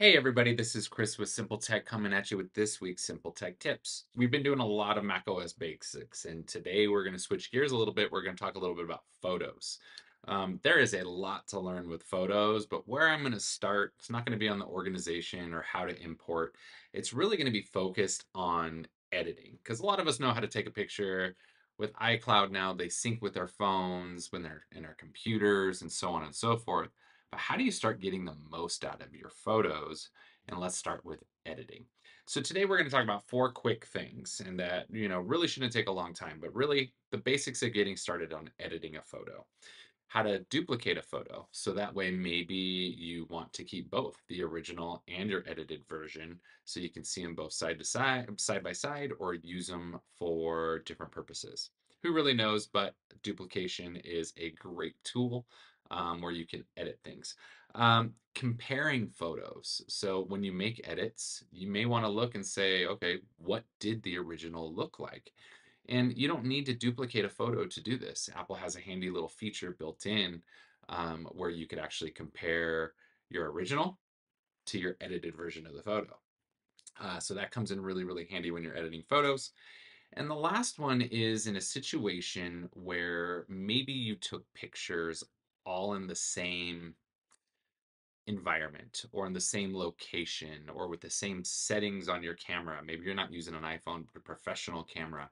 Hey everybody, this is Chris with Simple Tech coming at you with this week's Simple Tech tips. We've been doing a lot of Mac OS basics, and today we're going to switch gears a little bit. We're going to talk a little bit about photos. Um, there is a lot to learn with photos, but where I'm going to start, it's not going to be on the organization or how to import. It's really going to be focused on editing, because a lot of us know how to take a picture. With iCloud now, they sync with our phones, when they're in our computers, and so on and so forth. But how do you start getting the most out of your photos? And let's start with editing. So today we're going to talk about four quick things and that, you know, really shouldn't take a long time, but really the basics of getting started on editing a photo. How to duplicate a photo. So that way maybe you want to keep both the original and your edited version so you can see them both side to side, side by side or use them for different purposes. Who really knows, but duplication is a great tool um, where you can edit things. Um, comparing photos. So when you make edits, you may want to look and say, okay, what did the original look like? And you don't need to duplicate a photo to do this. Apple has a handy little feature built in um, where you could actually compare your original to your edited version of the photo. Uh, so that comes in really, really handy when you're editing photos. And the last one is in a situation where maybe you took pictures all in the same environment or in the same location or with the same settings on your camera. Maybe you're not using an iPhone, but a professional camera.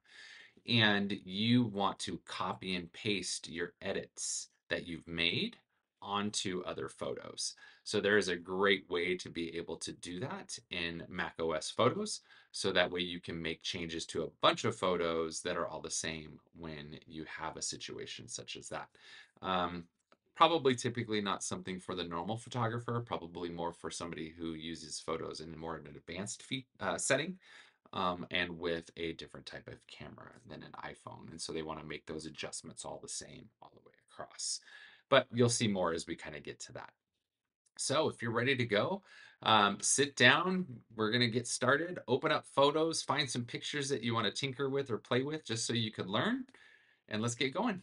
And you want to copy and paste your edits that you've made onto other photos. So there is a great way to be able to do that in macOS Photos. So that way you can make changes to a bunch of photos that are all the same when you have a situation such as that. Um, probably typically not something for the normal photographer, probably more for somebody who uses photos in more of an advanced uh, setting um, and with a different type of camera than an iPhone. And so they want to make those adjustments all the same all the way across. But you'll see more as we kind of get to that. So if you're ready to go, um, sit down. We're going to get started. Open up photos, find some pictures that you want to tinker with or play with just so you can learn. And let's get going.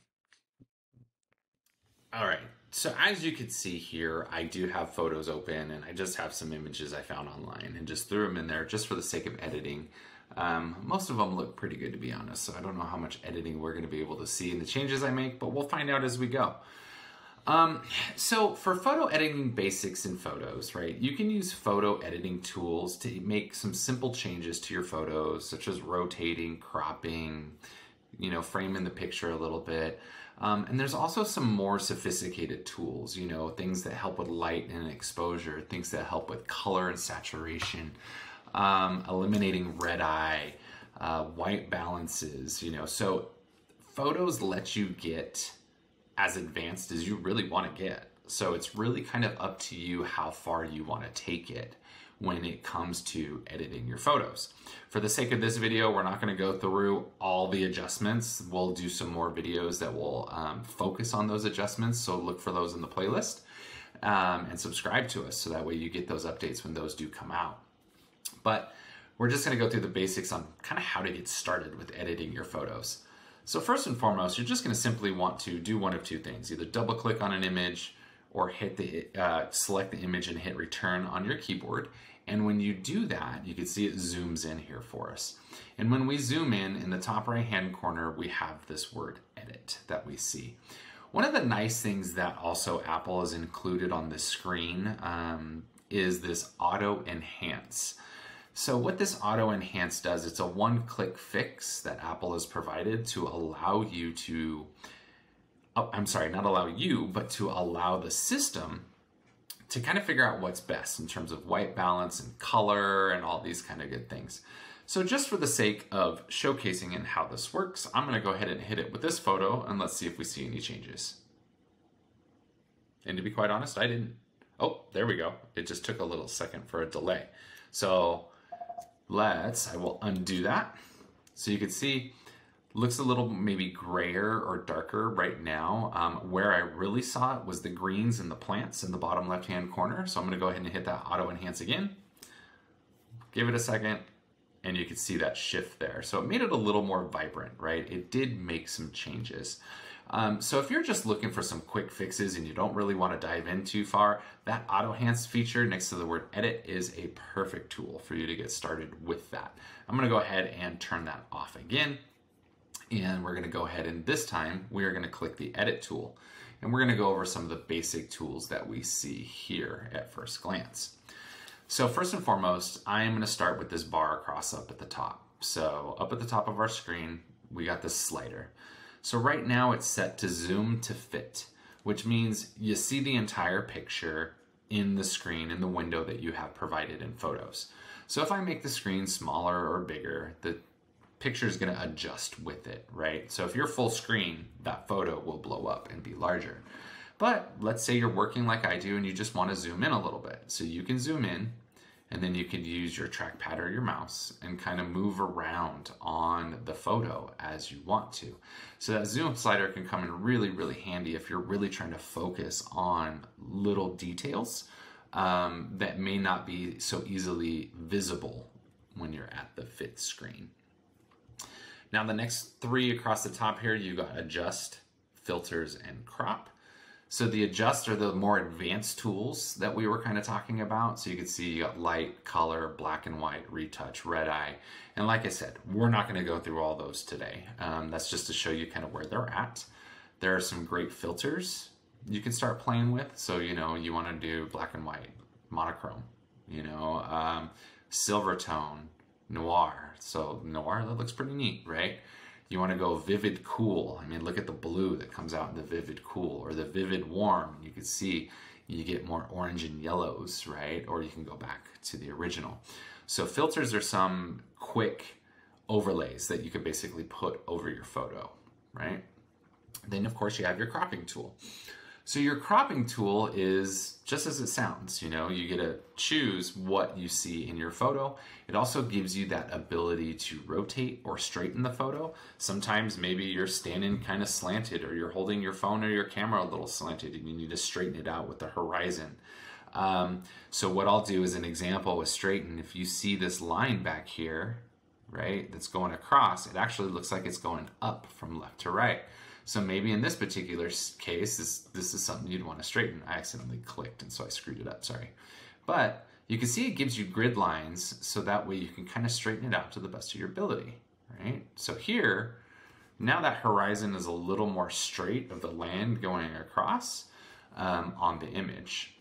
All right, so as you can see here, I do have photos open and I just have some images I found online and just threw them in there just for the sake of editing. Um, most of them look pretty good to be honest, so I don't know how much editing we're gonna be able to see in the changes I make, but we'll find out as we go. Um, so for photo editing basics in photos, right, you can use photo editing tools to make some simple changes to your photos, such as rotating, cropping, you know, framing the picture a little bit. Um, and there's also some more sophisticated tools, you know, things that help with light and exposure, things that help with color and saturation, um, eliminating red eye, uh, white balances, you know. So photos let you get as advanced as you really want to get. So it's really kind of up to you how far you want to take it when it comes to editing your photos. For the sake of this video, we're not gonna go through all the adjustments. We'll do some more videos that will um, focus on those adjustments, so look for those in the playlist um, and subscribe to us so that way you get those updates when those do come out. But we're just gonna go through the basics on kind of how to get started with editing your photos. So first and foremost, you're just gonna simply want to do one of two things, either double click on an image or hit the uh, select the image and hit return on your keyboard. And when you do that, you can see it zooms in here for us. And when we zoom in, in the top right hand corner, we have this word edit that we see. One of the nice things that also Apple has included on the screen um, is this auto enhance. So what this auto enhance does, it's a one click fix that Apple has provided to allow you to I'm sorry, not allow you, but to allow the system to kind of figure out what's best in terms of white balance and color and all these kind of good things. So just for the sake of showcasing and how this works, I'm gonna go ahead and hit it with this photo and let's see if we see any changes. And to be quite honest, I didn't. Oh, there we go. It just took a little second for a delay. So let's, I will undo that. So you can see looks a little maybe grayer or darker right now. Um, where I really saw it was the greens and the plants in the bottom left hand corner. So I'm gonna go ahead and hit that auto enhance again. Give it a second and you can see that shift there. So it made it a little more vibrant, right? It did make some changes. Um, so if you're just looking for some quick fixes and you don't really want to dive in too far, that auto enhance feature next to the word edit is a perfect tool for you to get started with that. I'm going to go ahead and turn that off again. And we're going to go ahead and this time we are going to click the edit tool. And we're going to go over some of the basic tools that we see here at first glance. So first and foremost, I am going to start with this bar across up at the top. So up at the top of our screen, we got this slider. So right now it's set to zoom to fit, which means you see the entire picture in the screen in the window that you have provided in photos. So if I make the screen smaller or bigger, the picture is going to adjust with it, right? So if you're full screen, that photo will blow up and be larger. But let's say you're working like I do and you just want to zoom in a little bit. So you can zoom in and then you can use your trackpad or your mouse and kind of move around on the photo as you want to. So that zoom slider can come in really, really handy if you're really trying to focus on little details um, that may not be so easily visible when you're at the fifth screen. Now the next three across the top here, you got adjust, filters, and crop. So the adjust are the more advanced tools that we were kind of talking about. So you can see you got light, color, black and white, retouch, red eye. And like I said, we're not going to go through all those today. Um, that's just to show you kind of where they're at. There are some great filters you can start playing with. So, you know, you want to do black and white, monochrome, you know, um, silver tone, noir. So noir, that looks pretty neat, right? You want to go vivid cool. I mean, look at the blue that comes out in the vivid cool or the vivid warm. You can see you get more orange and yellows, right? Or you can go back to the original. So filters are some quick overlays that you can basically put over your photo, right? Then of course you have your cropping tool. So your cropping tool is just as it sounds, you know, you get to choose what you see in your photo. It also gives you that ability to rotate or straighten the photo. Sometimes maybe you're standing kind of slanted or you're holding your phone or your camera a little slanted and you need to straighten it out with the horizon. Um, so what I'll do as an example with straighten, if you see this line back here, right, that's going across, it actually looks like it's going up from left to right. So maybe in this particular case, this, this is something you'd want to straighten. I accidentally clicked and so I screwed it up, sorry. But you can see it gives you grid lines so that way you can kind of straighten it out to the best of your ability, right? So here, now that horizon is a little more straight of the land going across um, on the image,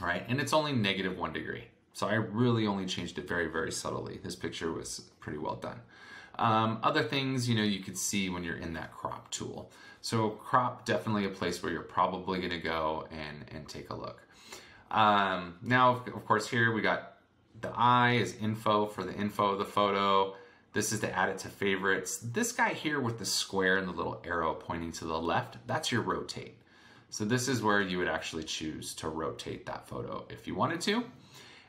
right? And it's only negative one degree. So I really only changed it very, very subtly. This picture was pretty well done. Um, other things, you know, you could see when you're in that crop tool. So crop, definitely a place where you're probably going to go and, and take a look. Um, now, of course, here we got the eye is info for the info of the photo. This is to add it to favorites. This guy here with the square and the little arrow pointing to the left, that's your rotate. So this is where you would actually choose to rotate that photo if you wanted to.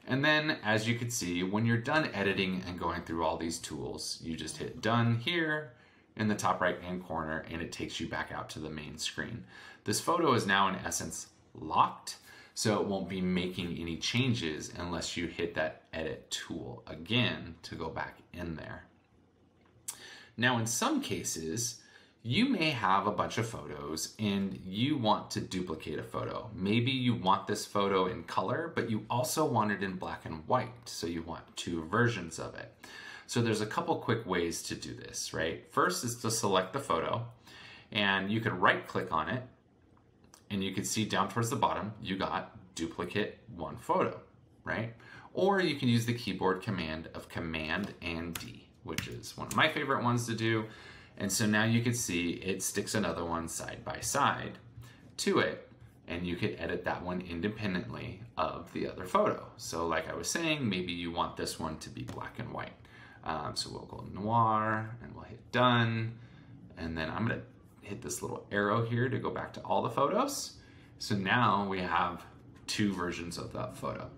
And then as you can see, when you're done editing and going through all these tools, you just hit done here in the top right hand corner and it takes you back out to the main screen. This photo is now in essence locked, so it won't be making any changes unless you hit that edit tool again to go back in there. Now in some cases, you may have a bunch of photos and you want to duplicate a photo. Maybe you want this photo in color, but you also want it in black and white. So you want two versions of it. So there's a couple quick ways to do this, right? First is to select the photo and you can right click on it and you can see down towards the bottom, you got duplicate one photo, right? Or you can use the keyboard command of Command and D, which is one of my favorite ones to do and so now you can see it sticks another one side by side to it and you could edit that one independently of the other photo. So like I was saying, maybe you want this one to be black and white. Um, so we'll go noir and we'll hit done. And then I'm gonna hit this little arrow here to go back to all the photos. So now we have two versions of that photo.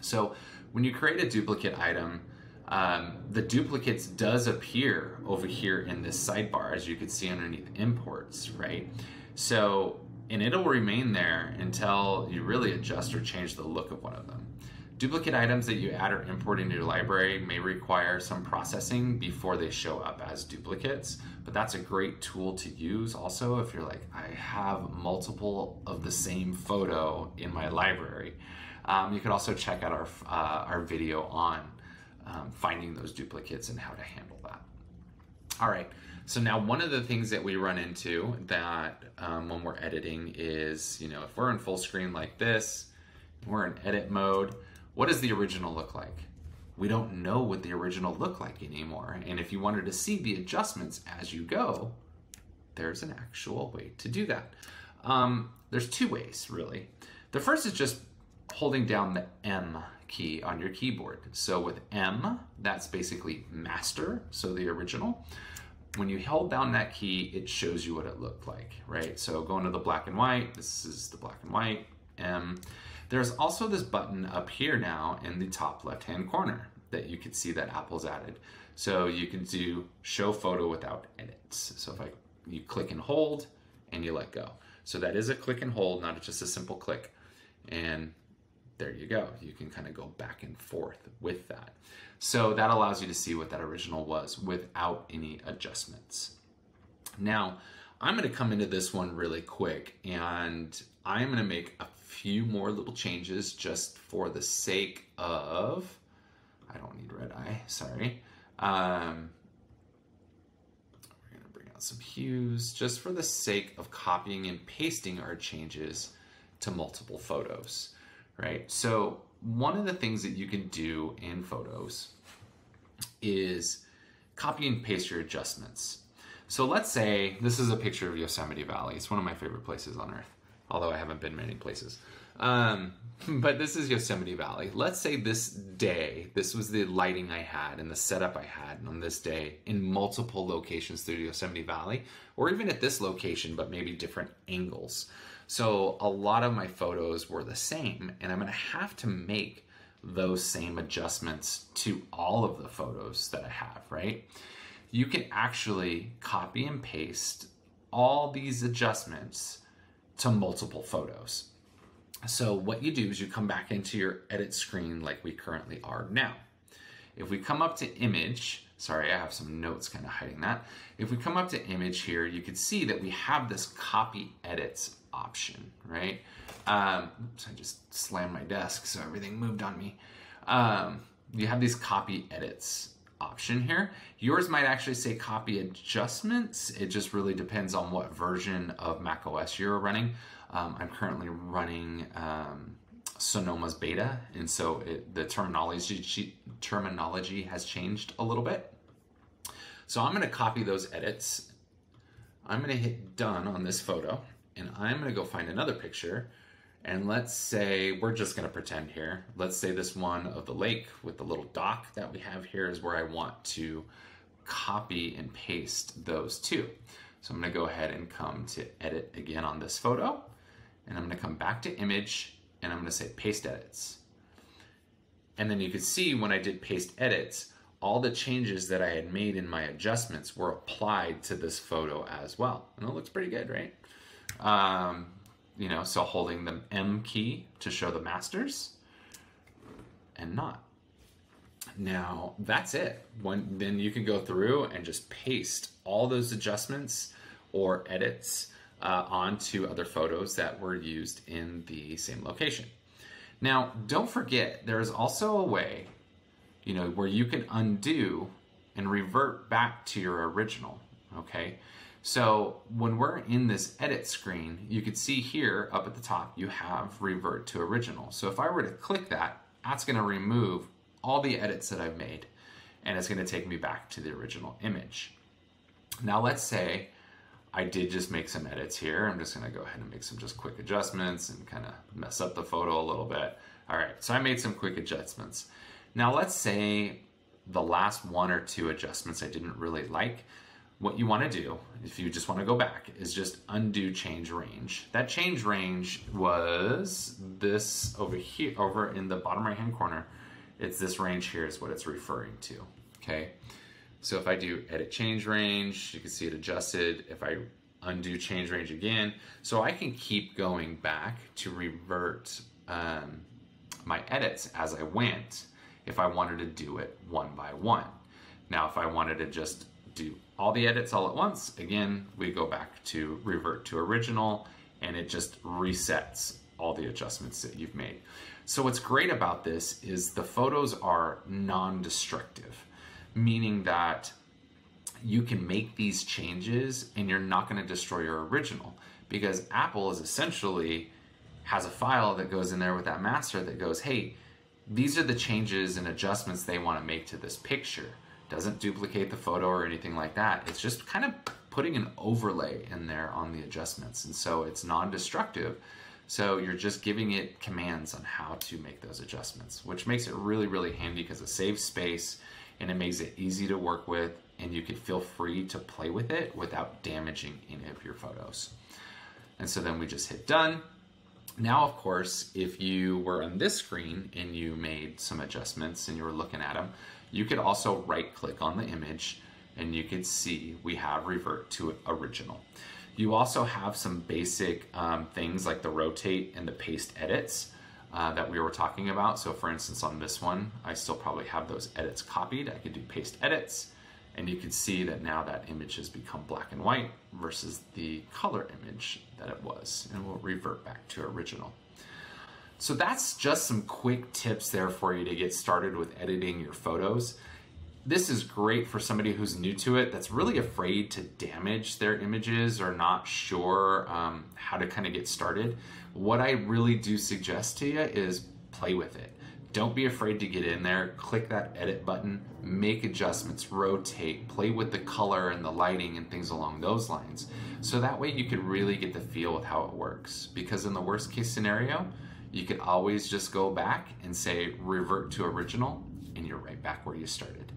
So when you create a duplicate item, um, the duplicates does appear over here in this sidebar, as you can see underneath imports, right? So, and it'll remain there until you really adjust or change the look of one of them. Duplicate items that you add or import into your library may require some processing before they show up as duplicates, but that's a great tool to use also if you're like, I have multiple of the same photo in my library. Um, you could also check out our, uh, our video on um, finding those duplicates and how to handle that. All right, so now one of the things that we run into that um, when we're editing is, you know, if we're in full screen like this, we're in edit mode, what does the original look like? We don't know what the original looked like anymore. And if you wanted to see the adjustments as you go, there's an actual way to do that. Um, there's two ways, really. The first is just holding down the M key on your keyboard. So with M, that's basically master, so the original. When you hold down that key, it shows you what it looked like, right? So going to the black and white, this is the black and white, M. There's also this button up here now in the top left-hand corner that you can see that Apple's added. So you can do show photo without edits. So if I you click and hold and you let go. So that is a click and hold, not just a simple click. And there you go. You can kind of go back and forth with that. So that allows you to see what that original was without any adjustments. Now, I'm going to come into this one really quick and I'm going to make a few more little changes just for the sake of, I don't need red eye, sorry. Um, we're gonna bring out some hues just for the sake of copying and pasting our changes to multiple photos, right? So one of the things that you can do in photos is copy and paste your adjustments. So let's say this is a picture of Yosemite Valley. It's one of my favorite places on earth although I haven't been many places. Um, but this is Yosemite Valley. Let's say this day, this was the lighting I had and the setup I had on this day in multiple locations through Yosemite Valley, or even at this location, but maybe different angles. So a lot of my photos were the same, and I'm gonna have to make those same adjustments to all of the photos that I have, right? You can actually copy and paste all these adjustments to multiple photos. So what you do is you come back into your edit screen like we currently are now. If we come up to image, sorry, I have some notes kind of hiding that. If we come up to image here, you can see that we have this copy edits option, right? Um, oops, I just slammed my desk, so everything moved on me. Um, you have these copy edits option here. Yours might actually say copy adjustments. It just really depends on what version of macOS you're running. Um, I'm currently running um, Sonoma's beta, and so it, the terminology terminology has changed a little bit. So I'm going to copy those edits. I'm going to hit done on this photo, and I'm going to go find another picture and let's say, we're just gonna pretend here, let's say this one of the lake with the little dock that we have here is where I want to copy and paste those two. So I'm gonna go ahead and come to edit again on this photo, and I'm gonna come back to image, and I'm gonna say paste edits. And then you can see when I did paste edits, all the changes that I had made in my adjustments were applied to this photo as well. And it looks pretty good, right? Um, you know, so holding the M key to show the masters and not. Now that's it. When then you can go through and just paste all those adjustments or edits uh, onto other photos that were used in the same location. Now, don't forget, there is also a way, you know, where you can undo and revert back to your original. Okay, so when we're in this edit screen, you can see here up at the top, you have revert to original. So if I were to click that, that's gonna remove all the edits that I've made and it's gonna take me back to the original image. Now let's say I did just make some edits here. I'm just gonna go ahead and make some just quick adjustments and kind of mess up the photo a little bit. All right, so I made some quick adjustments. Now let's say the last one or two adjustments I didn't really like what you want to do, if you just want to go back, is just undo change range. That change range was this over here, over in the bottom right hand corner. It's this range here is what it's referring to, okay? So if I do edit change range, you can see it adjusted. If I undo change range again, so I can keep going back to revert um, my edits as I went if I wanted to do it one by one. Now, if I wanted to just do all the edits all at once, again, we go back to revert to original and it just resets all the adjustments that you've made. So what's great about this is the photos are non-destructive, meaning that you can make these changes and you're not going to destroy your original because Apple is essentially has a file that goes in there with that master that goes, hey, these are the changes and adjustments they want to make to this picture. Doesn't duplicate the photo or anything like that. It's just kind of putting an overlay in there on the adjustments. And so it's non-destructive. So you're just giving it commands on how to make those adjustments, which makes it really, really handy because it saves space and it makes it easy to work with and you can feel free to play with it without damaging any of your photos. And so then we just hit done. Now, of course, if you were on this screen and you made some adjustments and you were looking at them, you could also right click on the image and you could see we have revert to original. You also have some basic um, things like the rotate and the paste edits uh, that we were talking about. So for instance, on this one, I still probably have those edits copied. I could do paste edits and you can see that now that image has become black and white versus the color image that it was and we'll revert back to original. So that's just some quick tips there for you to get started with editing your photos. This is great for somebody who's new to it that's really afraid to damage their images or not sure um, how to kind of get started. What I really do suggest to you is play with it. Don't be afraid to get in there, click that edit button, make adjustments, rotate, play with the color and the lighting and things along those lines. So that way you can really get the feel of how it works. Because in the worst case scenario, you could always just go back and say revert to original and you're right back where you started.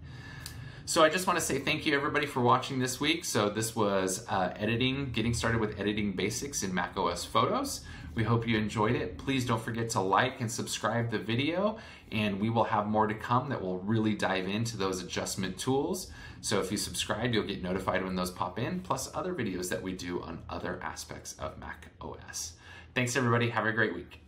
So I just want to say thank you everybody for watching this week. So this was uh, editing, getting started with editing basics in macOS Photos. We hope you enjoyed it. Please don't forget to like and subscribe the video and we will have more to come that will really dive into those adjustment tools. So if you subscribe, you'll get notified when those pop in, plus other videos that we do on other aspects of Mac OS. Thanks everybody, have a great week.